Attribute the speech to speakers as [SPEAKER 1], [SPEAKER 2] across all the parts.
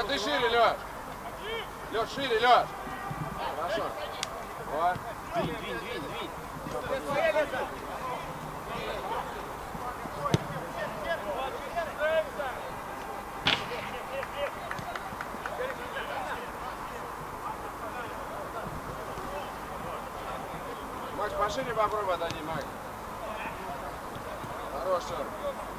[SPEAKER 1] а ты шире, Леш. Леш, шире, Леш. Хорошо. Вот.
[SPEAKER 2] Двинь, двинь, двинь, двинь.
[SPEAKER 3] Макс, пошире попробуй отойди, Макс. Хорош, Шер.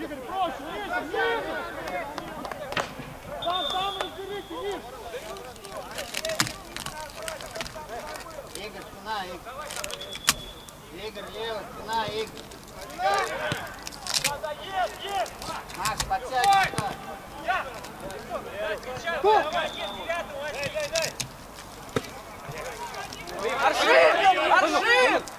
[SPEAKER 4] Игорь, проще, ниже, ниже! Там, там разберите, ниже!
[SPEAKER 5] Игорь, спина, Игорь. Игорь, лево, спина, Игорь. Макс, подсядь сюда.
[SPEAKER 1] Аршин! Аршин!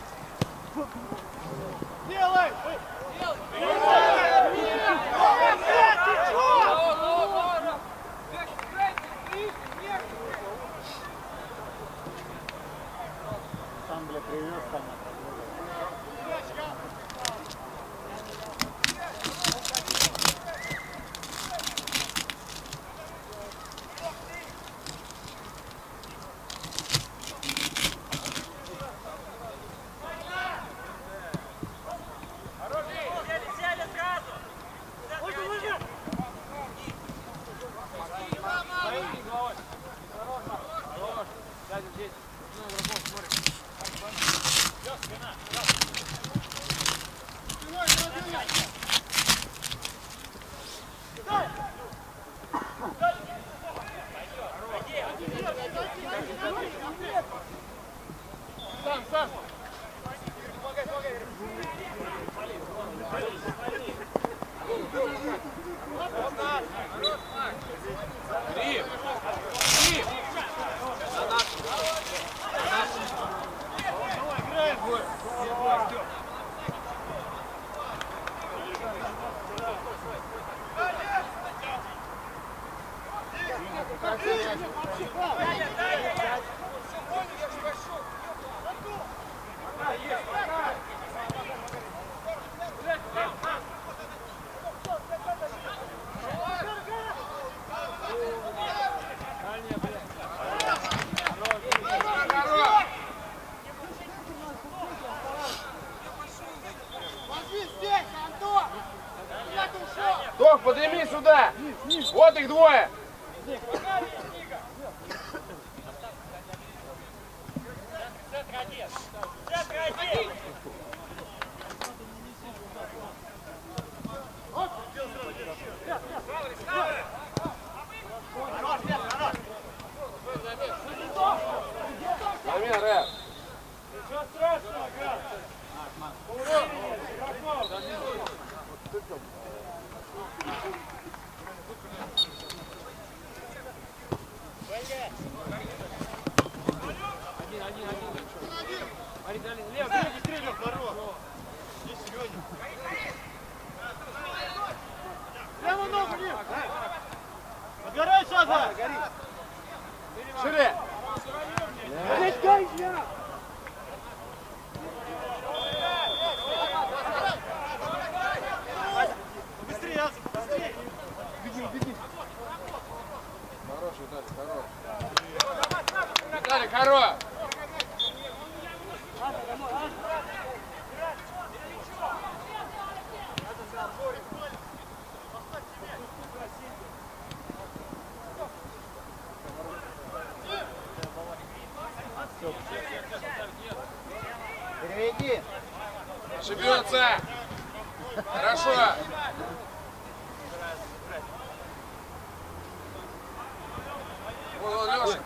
[SPEAKER 1] Леша.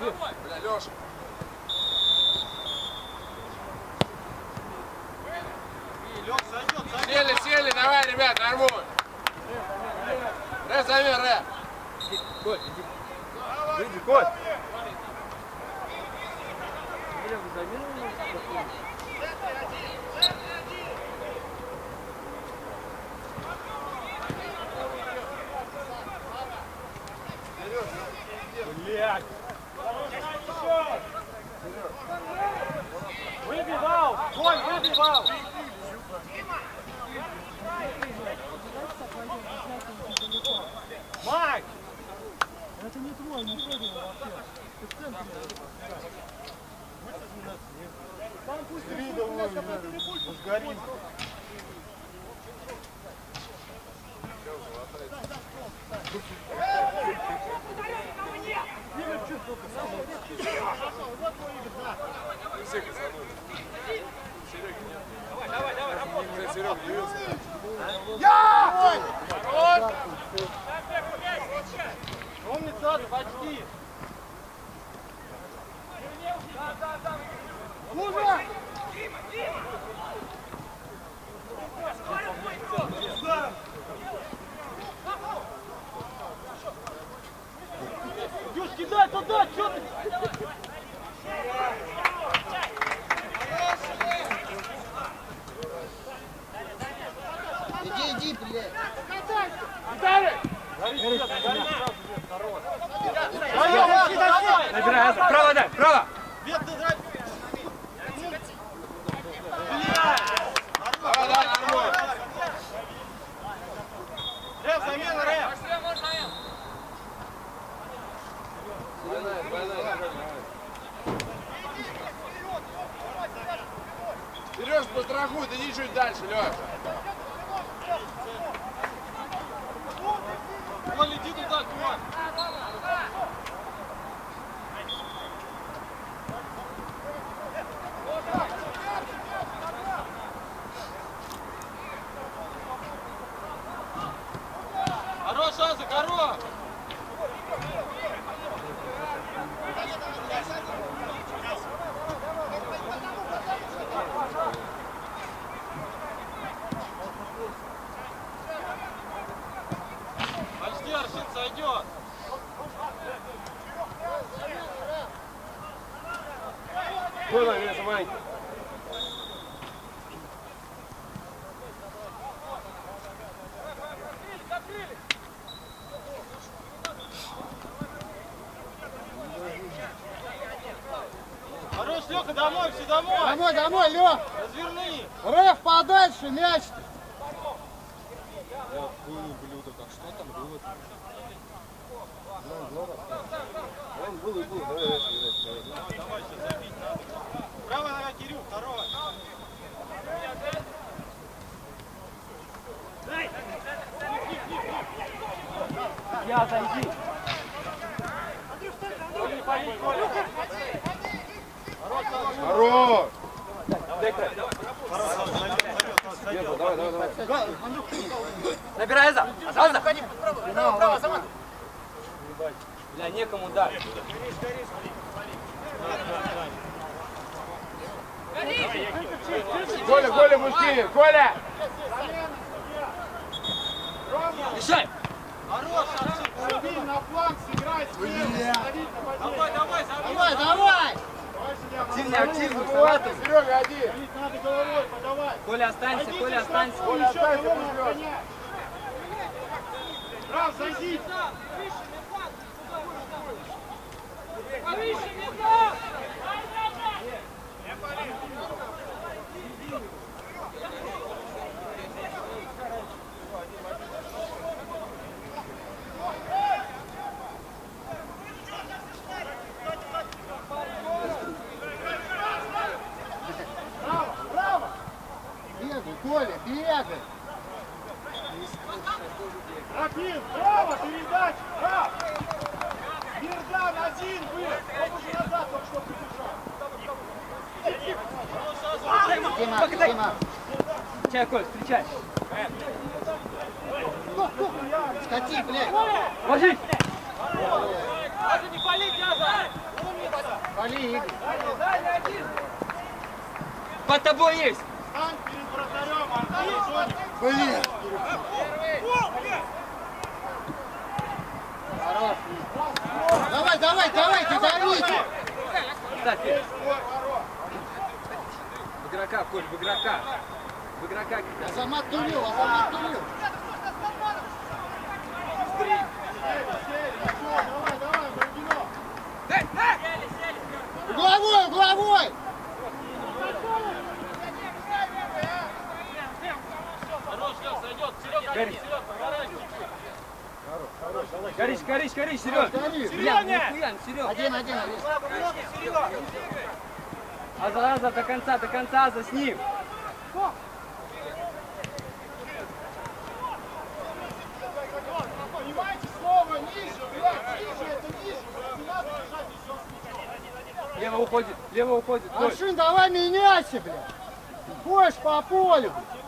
[SPEAKER 1] Бля, Леша. Сели, сели, давай, ребят, нормуль. Рэп, займи, рэп.
[SPEAKER 6] Выйди, Коль. Блядь. Выбивал! Коль, выбивал! Майк!
[SPEAKER 7] Это не твой, не твой вообще. Ты в центре. Там пусть
[SPEAKER 6] Три давай, блядь, сгорим.
[SPEAKER 1] Все косанули. Сереги нет. Давай, давай, давай, работай. Серега явился.
[SPEAKER 2] Умница, почти.
[SPEAKER 7] Лужа!
[SPEAKER 2] Дюш, кидай туда, что ты?
[SPEAKER 8] Иди, иди, блядь.
[SPEAKER 6] Набирай, Аза. Право дай, право!
[SPEAKER 2] Бедный драйв.
[SPEAKER 1] Давай, давай, нормуль.
[SPEAKER 2] Рэп, замена, рэп.
[SPEAKER 1] Двойная, двойная. Сереж, пострахуй, да иди чуть дальше, Леш.
[SPEAKER 2] Коль, иди туда, Коль. Хорош, Аза, хорош! Почти Аршин сойдет.
[SPEAKER 6] Было, не забывай.
[SPEAKER 2] Хорош, Леха, домой, все домой.
[SPEAKER 7] Домой, Лёх!
[SPEAKER 2] Разверни.
[SPEAKER 7] Рэф, подальше, мяч!
[SPEAKER 6] Он был и был. Давай, давай, давай.
[SPEAKER 2] Давай, сейчас забить надо. Правая нога, Кирюх, второй.
[SPEAKER 6] Я зайди.
[SPEAKER 1] Хорош!
[SPEAKER 6] Давай, давай, давай. Набирай, Аза. Аза. Бля, некому дать.
[SPEAKER 1] Коля, Коля, быстрее! Коля!
[SPEAKER 6] Решай.
[SPEAKER 2] Хорош.
[SPEAKER 7] Забей на фланг, сыграй слева!
[SPEAKER 2] Давай, давай, забей.
[SPEAKER 8] Давай, давай.
[SPEAKER 6] Активнее, активнее.
[SPEAKER 1] Ладно, Серега, один!
[SPEAKER 7] Надо головой подавай!
[SPEAKER 6] Коля, останься, Коля, останься.
[SPEAKER 7] Коля, останься, будешь гонять! Рав, зайди! Право, право!
[SPEAKER 8] Бегай, Коля, бегай.
[SPEAKER 7] Рапин, право, передача! Прав! Бердан один был! Он уже назад только что
[SPEAKER 8] Дима, Дима.
[SPEAKER 6] Встречай, Коль, встречай.
[SPEAKER 5] Скати, блядь.
[SPEAKER 6] Ложись.
[SPEAKER 5] Вали, Игорь.
[SPEAKER 6] Под тобой есть.
[SPEAKER 9] Стань перед вратарем, Антон.
[SPEAKER 5] Блин. Хорош. Давай, давай, давайте, давите.
[SPEAKER 6] Кстати. В игрока, Коль, в игрока. В игрока.
[SPEAKER 5] Азамат тулил, Азамат тулил. Угловой, угловой.
[SPEAKER 6] Горишь, горишь, горишь, Серег.
[SPEAKER 5] Гори.
[SPEAKER 6] Бля, нихуя, Серег.
[SPEAKER 5] Один, один, один.
[SPEAKER 6] Аза, Аза, до конца, до конца, Аза, с ним.
[SPEAKER 9] Блядь.
[SPEAKER 6] Лево уходит, лево уходит.
[SPEAKER 5] Машин, давай меняйся, блядь. Ходишь по полю. Дай.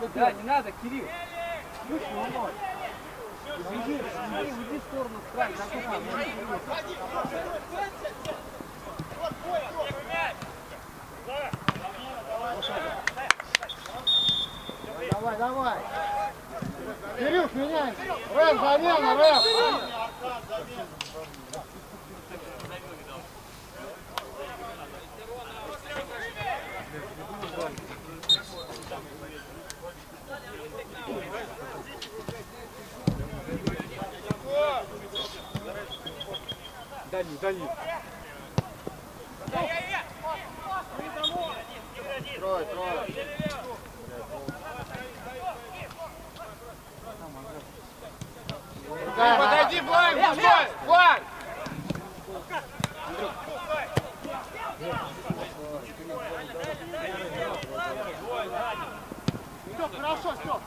[SPEAKER 9] Надо
[SPEAKER 6] Да, не надо, Кирилл. Уйди, уйди, уйди в сторону, в
[SPEAKER 1] Беги, Блайн, Блайн, Блайн!
[SPEAKER 8] Степ, хорошо, Степ!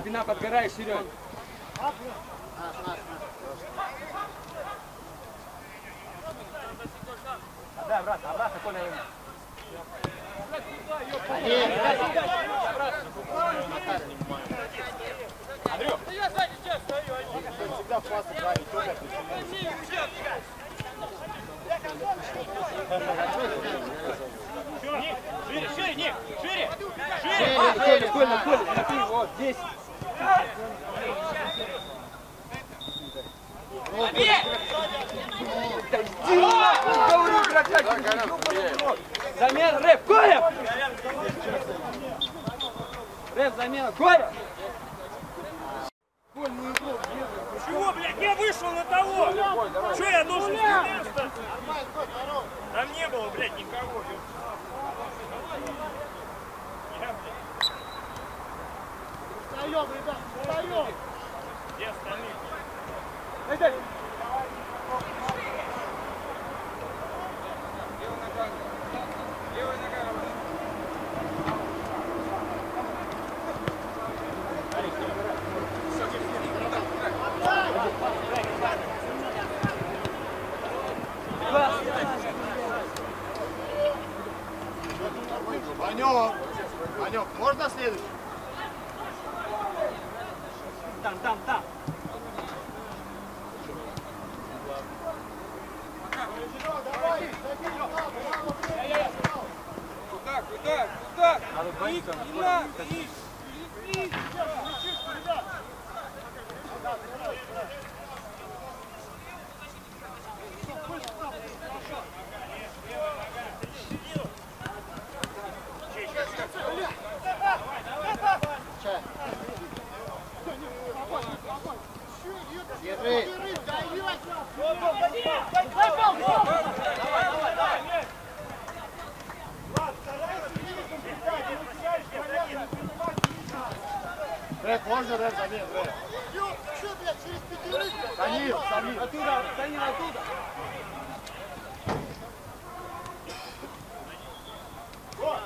[SPEAKER 6] Спина подгорает, Серег. Да, обратно, обратно, Коля. Андрюх!
[SPEAKER 7] Всегда пасы править, только
[SPEAKER 2] Шире, шире, Ник, шире!
[SPEAKER 6] А, Коля, Коля, Коля, смотри, вот, здесь. Да иди нахуй, говорю,
[SPEAKER 1] быстрее.
[SPEAKER 6] Замена, рэп, Коля! Рэп, замена, Коля!
[SPEAKER 2] Чего, блядь, я вышел на того! Что я должен с места? Там не было, блядь, никого. Я, блядь,
[SPEAKER 8] Встаем, ребят, встаем.
[SPEAKER 2] где остальные?
[SPEAKER 8] Дай, дай.
[SPEAKER 7] Ванек, Ванек, можно следующий?
[SPEAKER 6] Там, там, там.
[SPEAKER 1] Куда, куда, куда?
[SPEAKER 6] Надо боиться.
[SPEAKER 1] Не надо, иди.
[SPEAKER 7] Рэп, можно рэп замен, рэп?
[SPEAKER 8] Что, блядь, через пятерых?
[SPEAKER 7] Самир, Самир.
[SPEAKER 6] Оттуда, Санин, оттуда.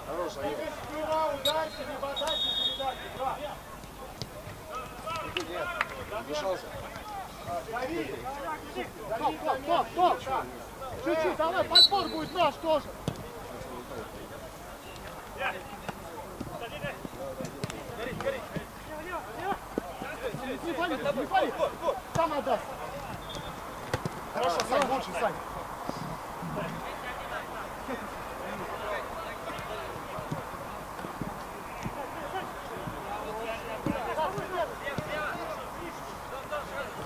[SPEAKER 7] Хорош, Самир.
[SPEAKER 8] Сперва ударьте, не бодайте передачи, брат.
[SPEAKER 1] Дышался.
[SPEAKER 8] Стоп, стоп, стоп, стоп. Чуть-чуть, давай, подбор будет наш тоже. Не пали, не пали. Сам отдаст.
[SPEAKER 7] Хорошо, Сань, лучше, Сань.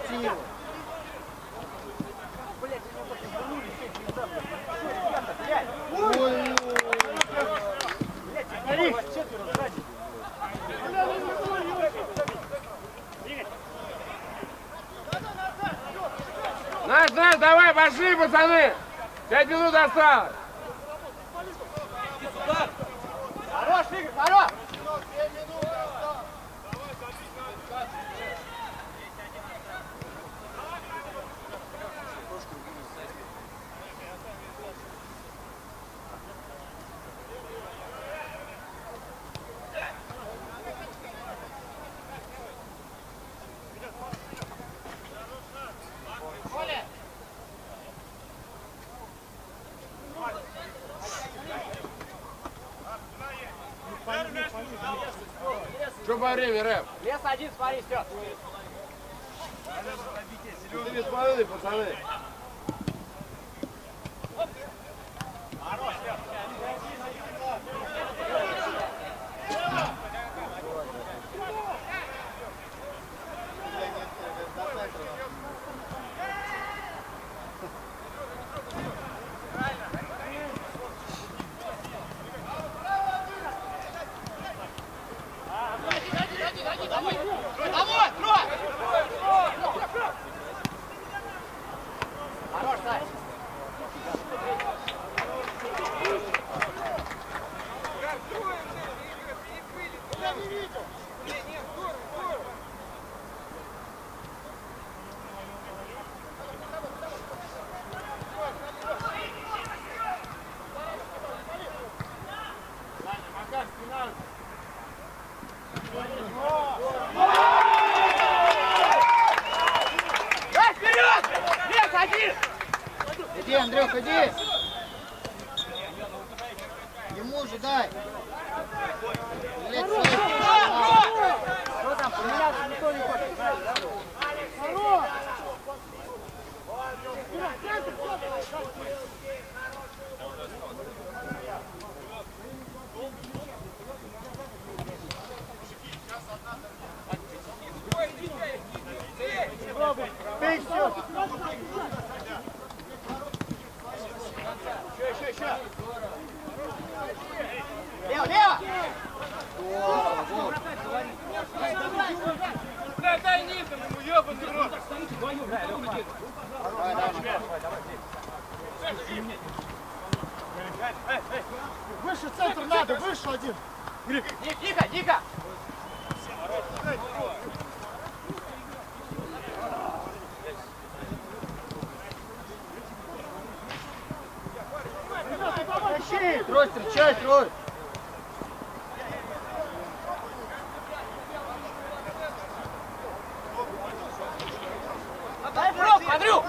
[SPEAKER 7] Тихо. Ой,
[SPEAKER 8] Гори.
[SPEAKER 1] Наш, наш, давай, пошли, пацаны! Пять минут осталось.
[SPEAKER 8] Хорош, Игорь, хорош.
[SPEAKER 1] По времени, рэп?
[SPEAKER 6] Лес один, смотри, все.
[SPEAKER 1] Половиной, пацаны.
[SPEAKER 6] Лево, лево!
[SPEAKER 2] Да дай низом ему, ебаный рот.
[SPEAKER 8] Выше центр надо, выше один.
[SPEAKER 6] Тихо, тихо!
[SPEAKER 8] Тащи!
[SPEAKER 5] Трой, встречай, Трой!
[SPEAKER 6] Дай пробку, Андрюх!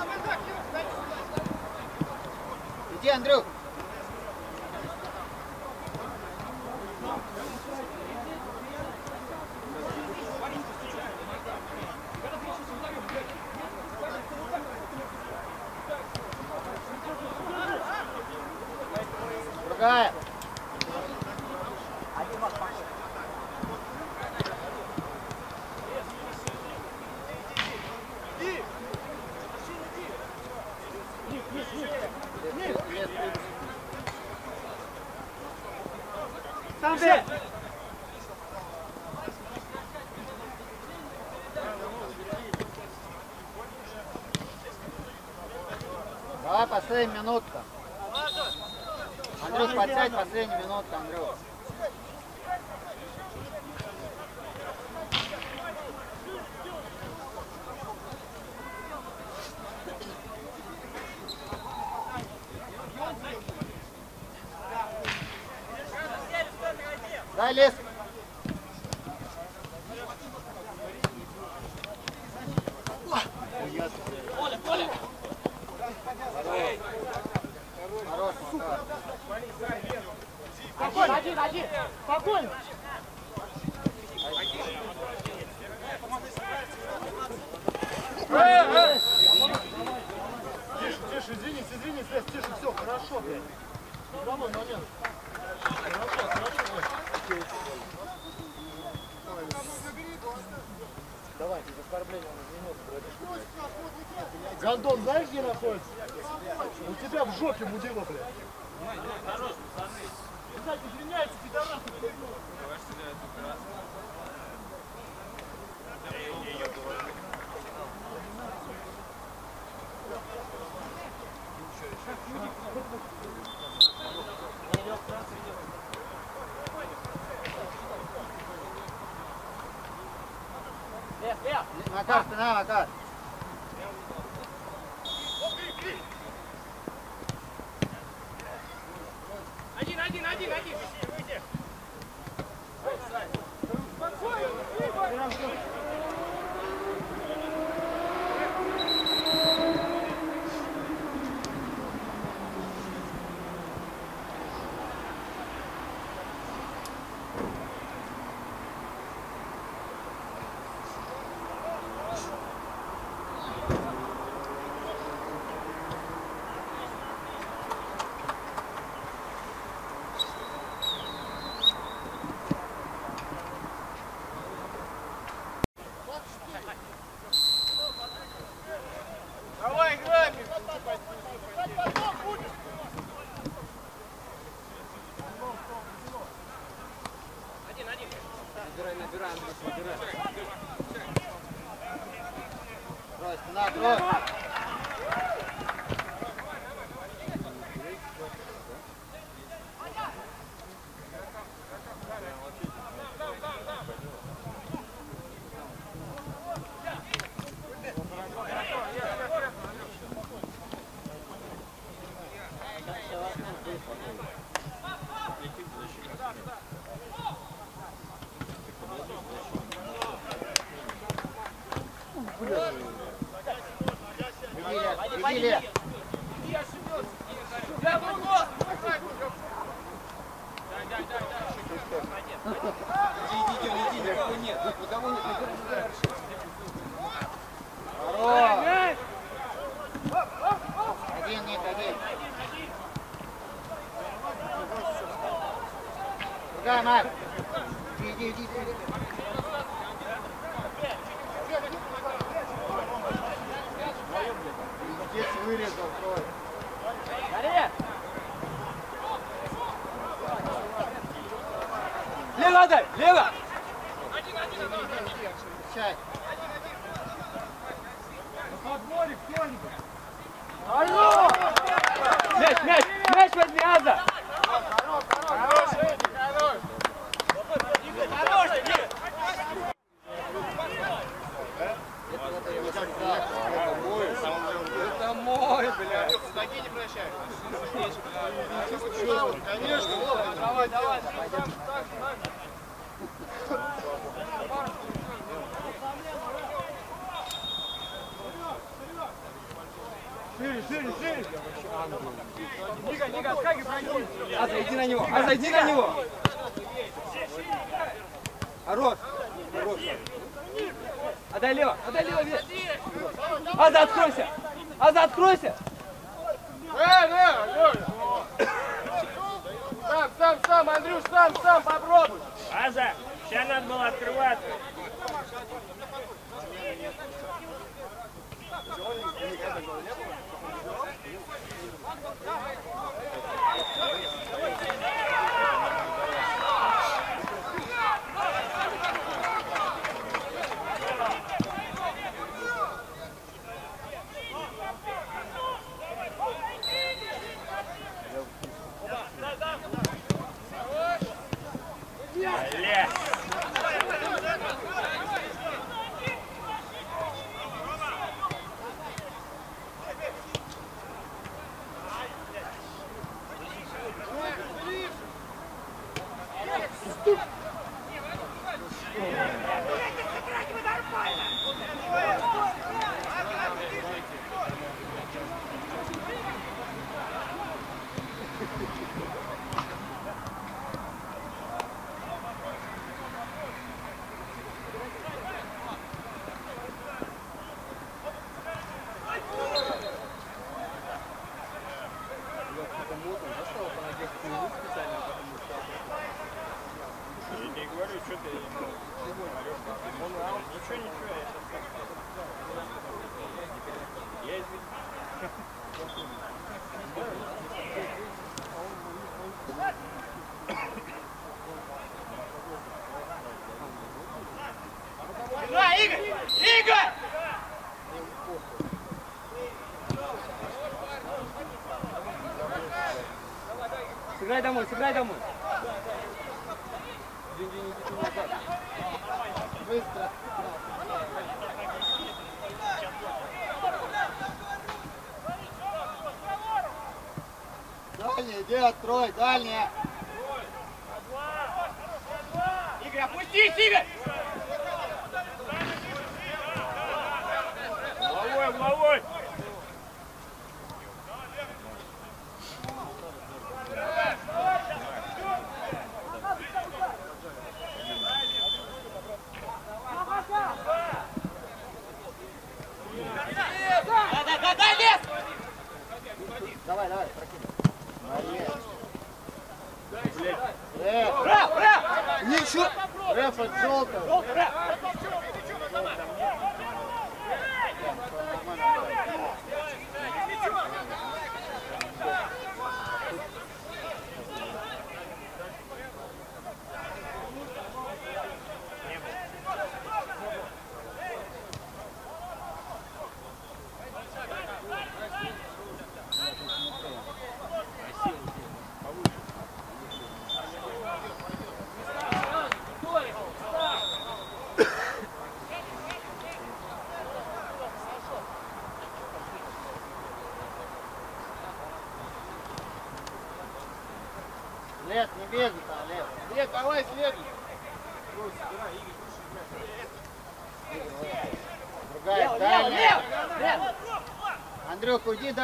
[SPEAKER 5] Иди, Андрюх! Другая!
[SPEAKER 6] Сам бей!
[SPEAKER 5] Давай, последняя минутка. Андрюх, подсядь, последняя минутка, Андрюх. Дай лес. Хорош, Макар.
[SPEAKER 8] Спокойно, один. Спокойно.
[SPEAKER 7] Тише, тише, извинись, извинись, Лес, тише, все, хорошо, блядь. Игровой момент. Хорошо, хорошо, блядь. Давай, без оскорбления он извинился. Гандон знаешь, где находится? У тебя в жопе мудила, блядь.
[SPEAKER 5] Трой, спина, трой.
[SPEAKER 6] Аза, откройся! Аза, откройся!
[SPEAKER 1] Э, э, сам, сам, сам, Андрюш, сам, сам, попробуй!
[SPEAKER 2] Аза, сейчас надо было открываться!
[SPEAKER 6] Давай, давай, давай!
[SPEAKER 10] быстро. Дальняя, иди открой, дальняя.
[SPEAKER 5] Игорь, опустись, Игорь!
[SPEAKER 6] Rafa,
[SPEAKER 5] solta! Solta,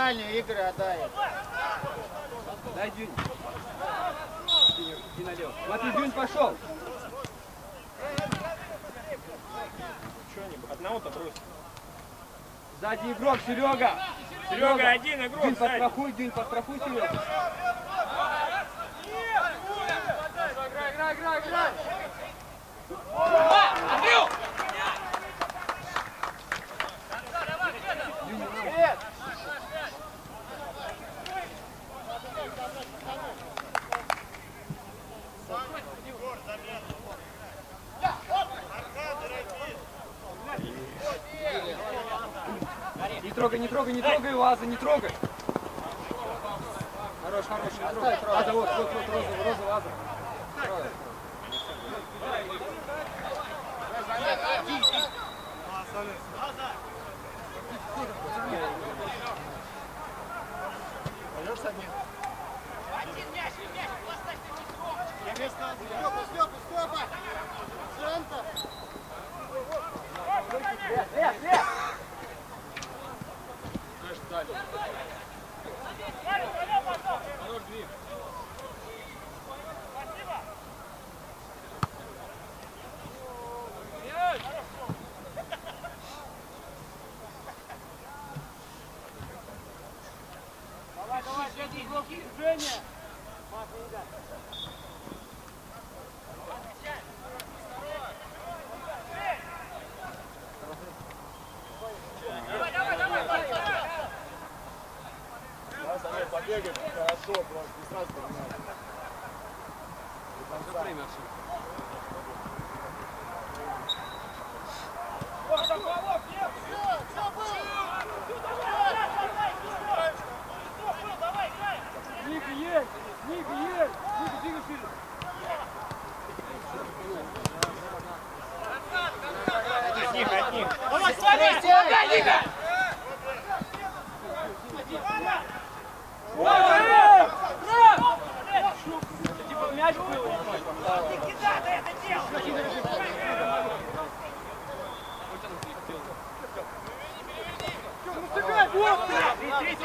[SPEAKER 5] дальнюю, Игорь отдай.
[SPEAKER 6] Дай Дюнь. Иди налево. Смотри, Дюнь пошел.
[SPEAKER 2] Что-нибудь, одного-то брось.
[SPEAKER 6] Сзади игрок, Серега.
[SPEAKER 2] Серега, Серега один игрок,
[SPEAKER 6] Дюнь, подстрахуй, Дюнь, подстрахуй, Серега.
[SPEAKER 1] Играй, играй, играй. Вазы
[SPEAKER 6] не трогай. Хорош, хорош, не трогай. А, да, вот, вот, вот, розовый, розовый.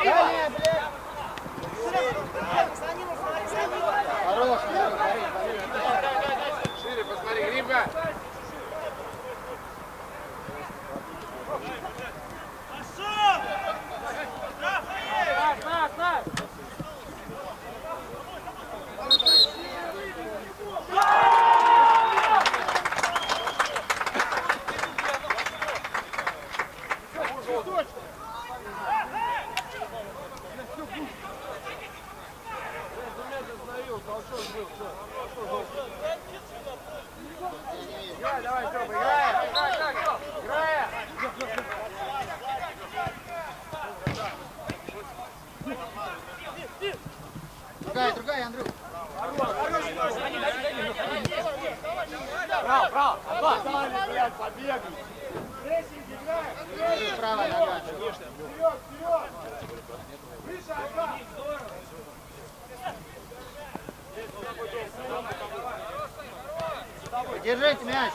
[SPEAKER 5] Блядь!
[SPEAKER 1] Колян,
[SPEAKER 6] побегай! Прессинг
[SPEAKER 1] играй!
[SPEAKER 5] Правая нога.
[SPEAKER 7] Вперед, вперед! Выше, ага!
[SPEAKER 5] Держите мяч!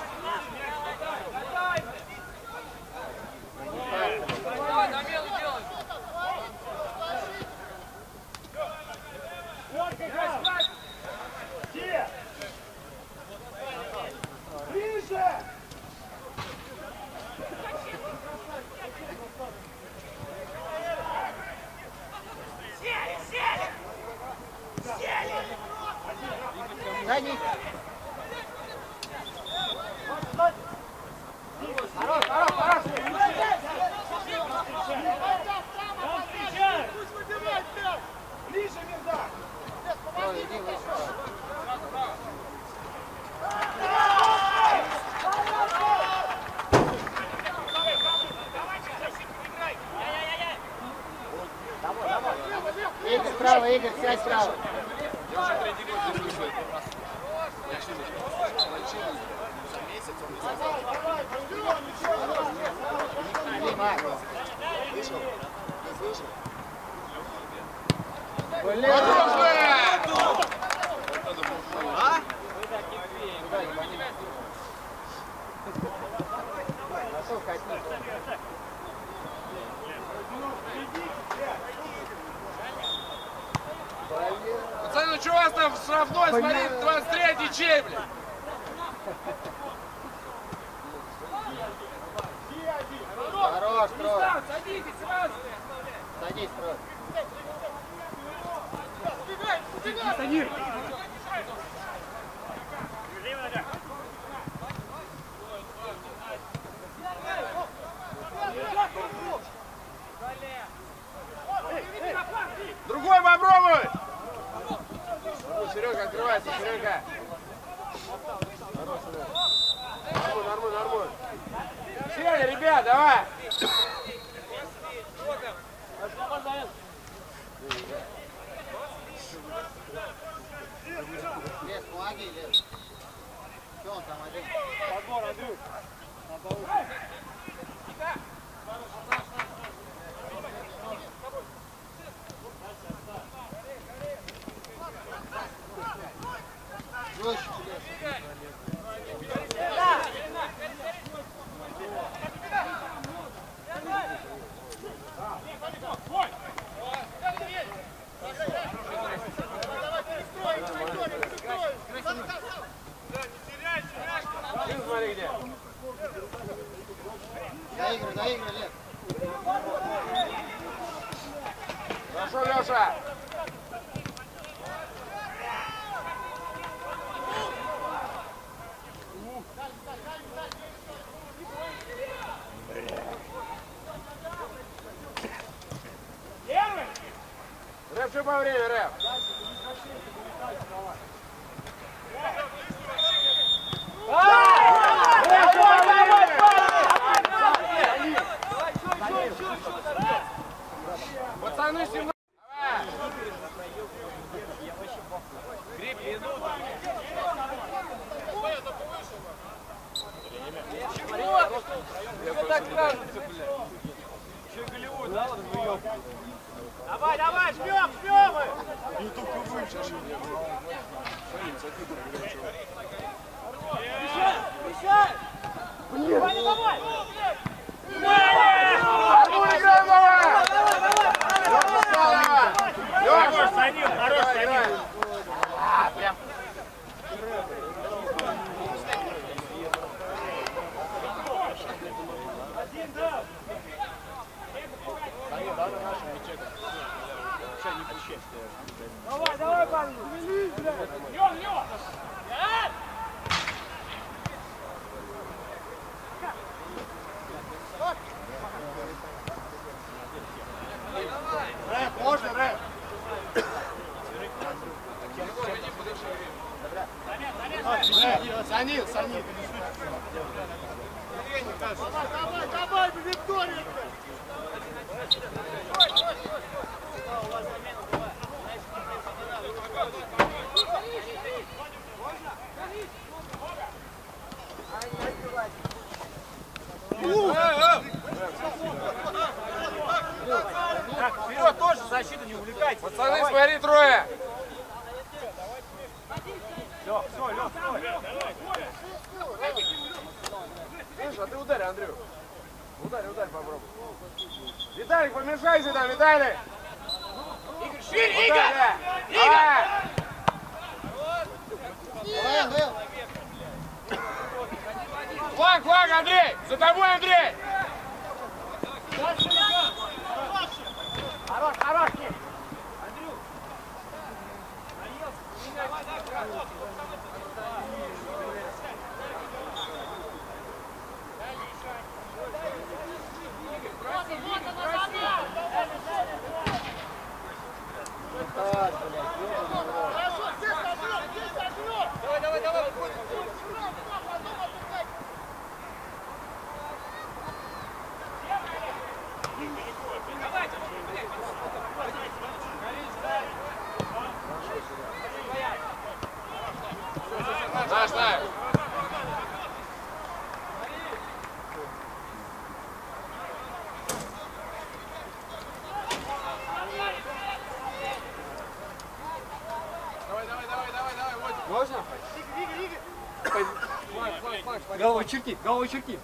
[SPEAKER 6] Головой черки, головой черки.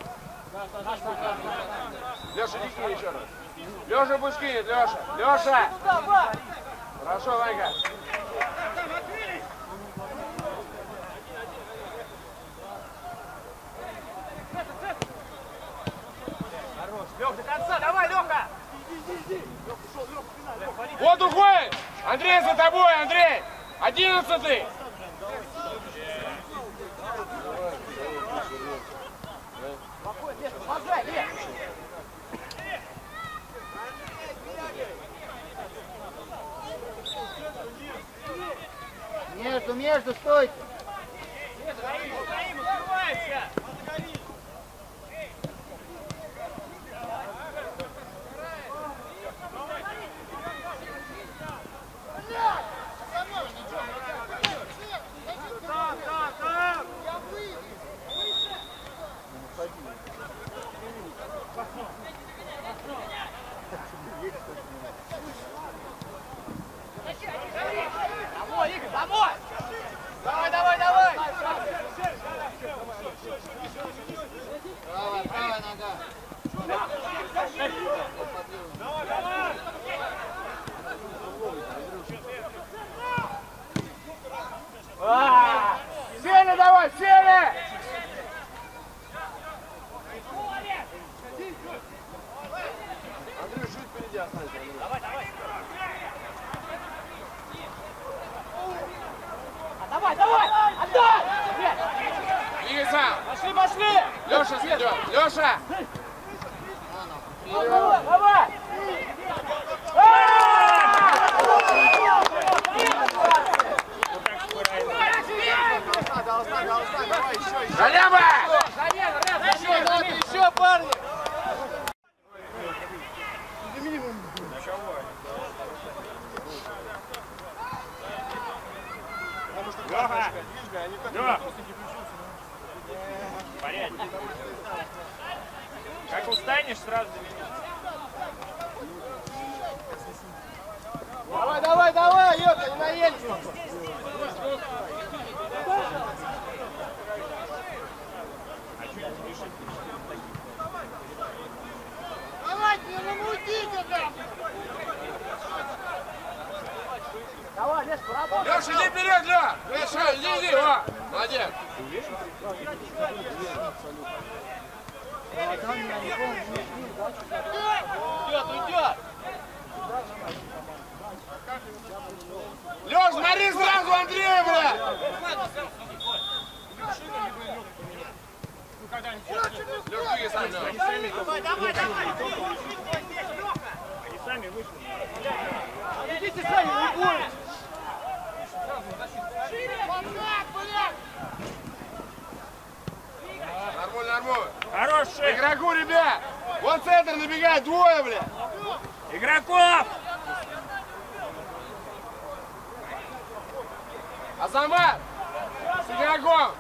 [SPEAKER 1] Леша, дикни еще раз. Леша, пусть кинет, Леша. Леша! Хорошо, Ванька. Лех, до конца, давай, Леха! Вот уходит! Андрей за тобой, Андрей! Одиннадцатый!
[SPEAKER 5] Между, между, стойте. Правая, правая нога.
[SPEAKER 1] Сели давай, сели!
[SPEAKER 11] Давай, давай! Отдай!
[SPEAKER 1] Двигай сам!
[SPEAKER 11] Пошли, пошли!
[SPEAKER 1] Леша идет! Леша!
[SPEAKER 11] Давай, давай!
[SPEAKER 12] Должна, должна, давай, еще, еще.
[SPEAKER 1] Халява!
[SPEAKER 12] Еще, надо, еще, парни!
[SPEAKER 2] Леха! Леха! Порядок. Как устанешь, сразу.
[SPEAKER 12] Давай, давай, давай, ёпта, не наелись. Давайте, не намутите там!
[SPEAKER 11] Давай, Леш, поработай!
[SPEAKER 1] Леша, иди вперед, Леша! Леша, иди, иди, о! Молодец!
[SPEAKER 12] Уйдет, уйдет!
[SPEAKER 1] Леш, смотри сразу, Андрей, бля!
[SPEAKER 12] Давай, давай, давай!
[SPEAKER 2] Они сами вышли.
[SPEAKER 11] Идите сами, не бойтесь!
[SPEAKER 1] Нормально, нормально.
[SPEAKER 2] Хороший!
[SPEAKER 1] Игроку, ребят! Вон центр набегает, двое, бля!
[SPEAKER 2] Игроков!
[SPEAKER 1] Азамат! С игроком!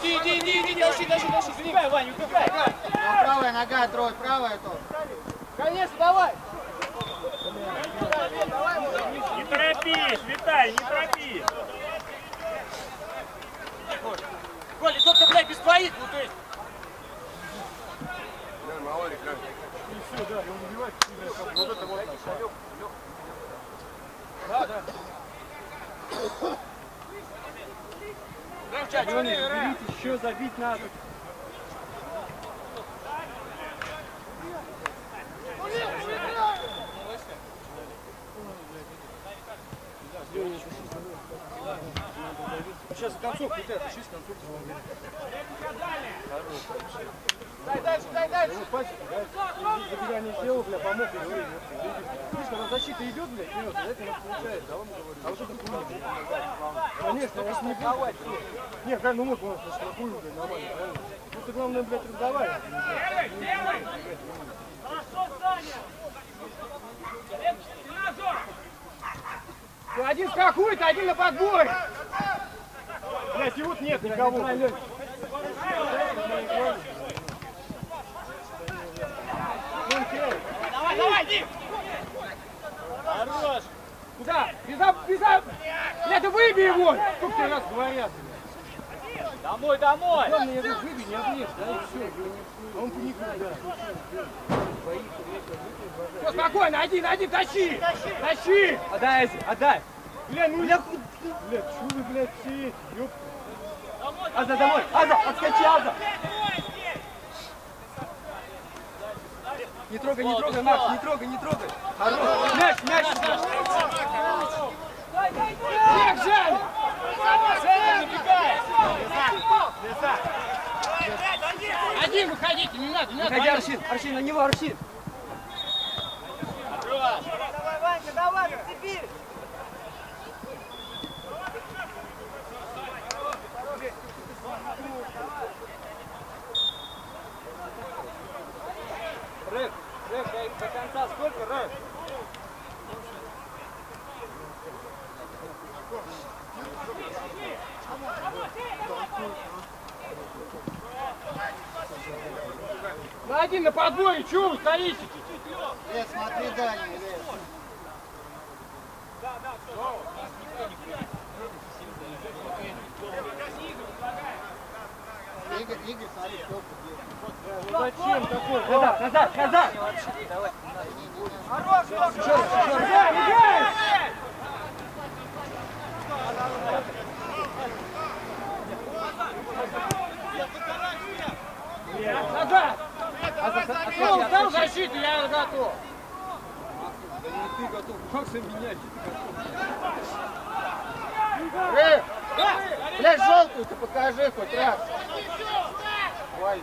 [SPEAKER 11] Иди, иди, иди, иди, дальше, дальше, дальше, убегай, Ваня, убегай!
[SPEAKER 5] Правая нога, Трой, правая то.
[SPEAKER 11] Конечно, давай!
[SPEAKER 2] Не торопись, Виталий, не торопись!
[SPEAKER 11] Коля, только, блядь, без твоих, ну то есть...
[SPEAKER 1] Глянь, Малорик, глянь.
[SPEAKER 11] Еще забить надо.
[SPEAKER 6] Сейчас концовку, ты тащись концовку.
[SPEAKER 12] Дай дальше, дай дальше!
[SPEAKER 6] Вот пальчик, да? Забегание сделал, бля, помог и говори. Видишь, когда защита идет, блядь, вперед, за это нас получается, а он говорит. А вот это хуйня. Конечно, я ж не давать. Не, как, ну мы, конечно, штрафуем, блядь, нормально, правильно? Просто главное, блядь, разговаривать. Ты один страхует, один на подборе. Блядь, и вот нет никого.
[SPEAKER 11] Давай, давай, иди!
[SPEAKER 6] Хорош! Куда? Беза, беза... Бля, ты выбей его! Сколько раз говорят?
[SPEAKER 11] Домой, домой!
[SPEAKER 6] Главное, я говорю, выбей, не обнешь, да, и все. А он паникует, да. Все, спокойно, один, один, тащи! Тащи!
[SPEAKER 11] Отдай, отдай!
[SPEAKER 6] Бля, ну я... Бля, вы, блядь, все эти, ёпта. Аза, домой! Аза, отскочи, Аза! Не трогай, не трогай, Макс, не трогай, не трогай. Хорош. Мяч, мяч.
[SPEAKER 1] Центр набегает! Один выходите, не надо, не надо.
[SPEAKER 6] Выходи, Аршин, Аршин, на него, Аршин.
[SPEAKER 2] Давай, Ванька, давай, теперь.
[SPEAKER 6] Рэп, рэп, до, до конца сколько, рэп?
[SPEAKER 1] На один на подборе, чего вы стоите?
[SPEAKER 5] Лес, смотри дальний, лес. Игорь, Игорь, смотри, кто.
[SPEAKER 6] Ну зачем такой? Назад, назад, назад!
[SPEAKER 2] Хорош, хорош,
[SPEAKER 6] играй!
[SPEAKER 1] Назад! Ну, сдал защиту, я готов.
[SPEAKER 6] Да не ты готов, Макса менять, ты готов.
[SPEAKER 5] Блядь, желтую ты покажи хоть раз. Ой,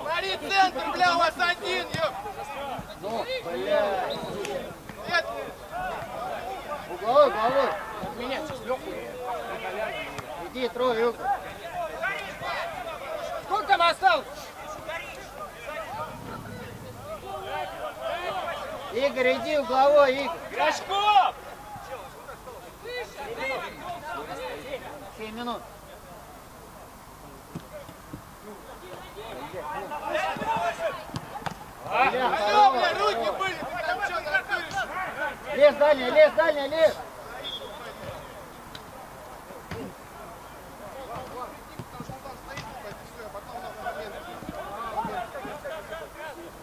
[SPEAKER 13] Смотри, центр, бля, у вас один, ёп.
[SPEAKER 5] ну, блядь. Угловой, угловой.
[SPEAKER 1] Меня сейчас Леху.
[SPEAKER 5] Иди, трой, Игорь.
[SPEAKER 1] Сколько там осталось?
[SPEAKER 5] Игорь, иди угловой, Игорь.
[SPEAKER 2] Горшков!
[SPEAKER 5] 7 минут. Бля,
[SPEAKER 13] Алло,
[SPEAKER 5] здорово.
[SPEAKER 13] бля, руки были, ты там что, натуришь?
[SPEAKER 5] Лес дальний, лес дальний, лес.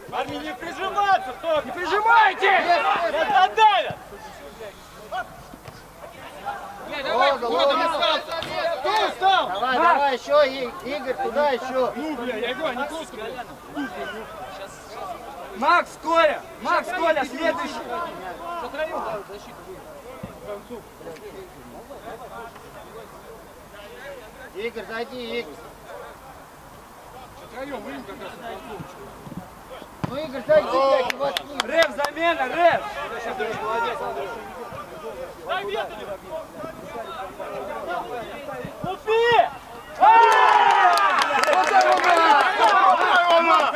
[SPEAKER 2] Парни, не прижиматься только!
[SPEAKER 1] Не прижимайте!
[SPEAKER 2] Это отдавят!
[SPEAKER 1] Давай,
[SPEAKER 5] Ого,
[SPEAKER 1] кто устал?
[SPEAKER 5] Давай, давай, еще, Игорь, туда еще.
[SPEAKER 6] Ну, бля, я говорю, они просто, бля. Макс, Коля! Макс, Коля, следующий!
[SPEAKER 5] Игорь, зайди, Игорь.
[SPEAKER 6] Втроем выйдем как раз.
[SPEAKER 5] Ну, Игорь, зайди, блядь, и воткни.
[SPEAKER 6] Рэп, замена, рэп!
[SPEAKER 2] Купи!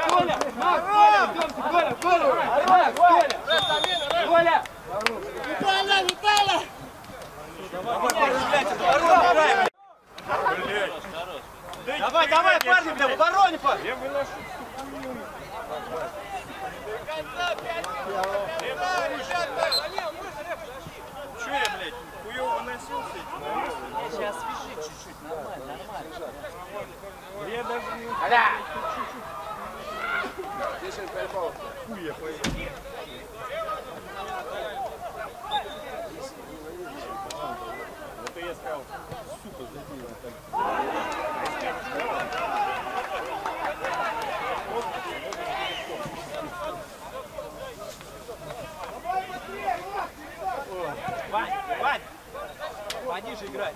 [SPEAKER 6] Коля, Макс, Коля, Коля, Коля! Коля! Коля!
[SPEAKER 2] Давай, давай, парни, бля, в обороне, парни! Че я, блядь, хуёво носился? Сейчас свежи чуть-чуть, нормально, нормально. Я даже не хуя поеду. Это я сказал, сука, забила так. Вань, Вань, пониже играй.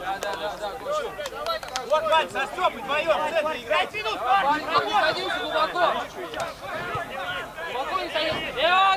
[SPEAKER 1] Да, да, да, да, Гоша.
[SPEAKER 2] Вот, Вань, со Степой вдвоем в центре играй.
[SPEAKER 1] Вань, не садимся глубоко. Глубоко не садимся. Лево,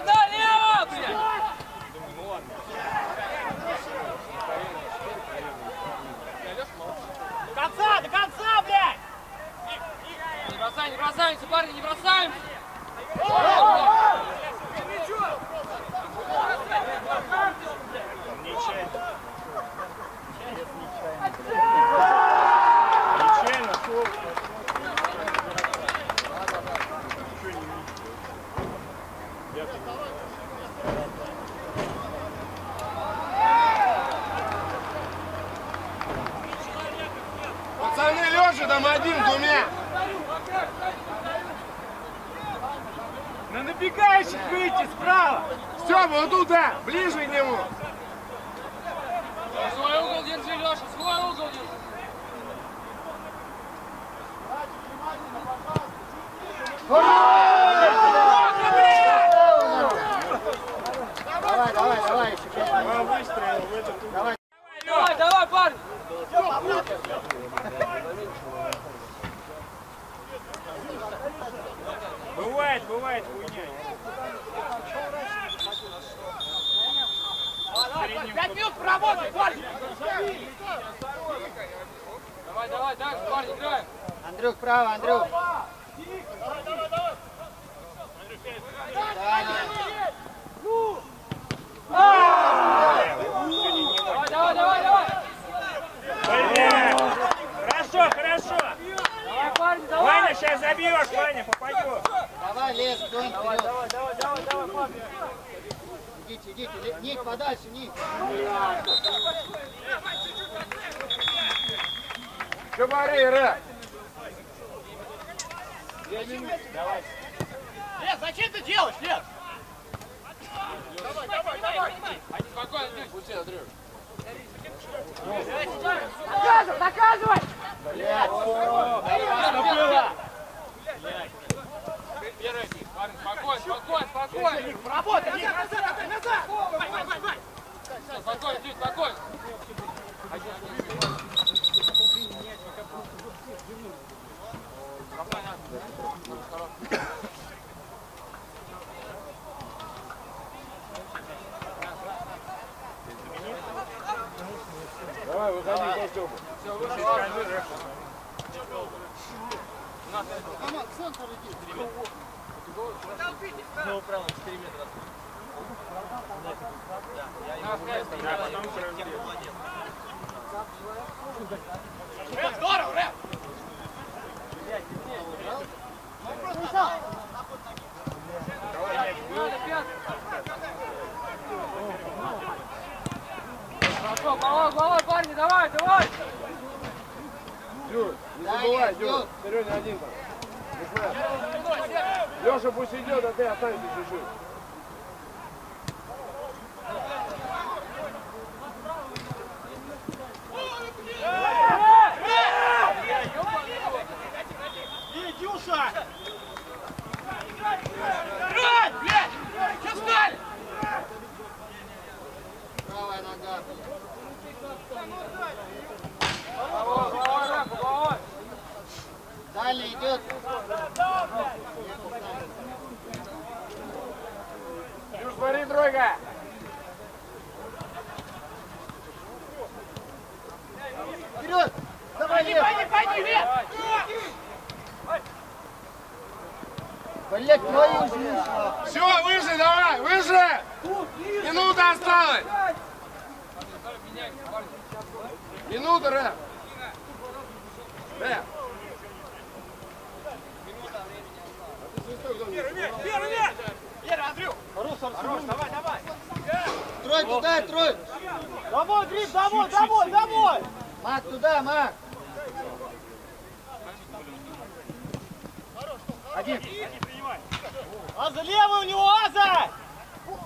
[SPEAKER 5] Минута осталась!
[SPEAKER 1] Минута, Рэп!
[SPEAKER 2] Рэп!
[SPEAKER 1] Вера, Вера, Вера! Вера,
[SPEAKER 2] Андрю! Хорош, Хорош, давай, давай!
[SPEAKER 5] Трой туда, трой!
[SPEAKER 2] Домой, Гриб, домой, домой, домой!
[SPEAKER 5] Мак туда, Мак! Один!
[SPEAKER 2] Аза, левый у него, Аза!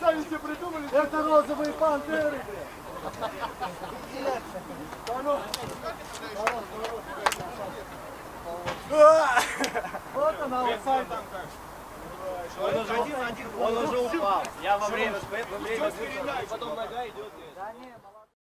[SPEAKER 14] Сами все придумали. Это розовые пантеры, блядь.
[SPEAKER 8] Вот она, офсайд.
[SPEAKER 2] Он уже, он уже упал. Я во время, во время, потом нога идет.
[SPEAKER 8] Да не,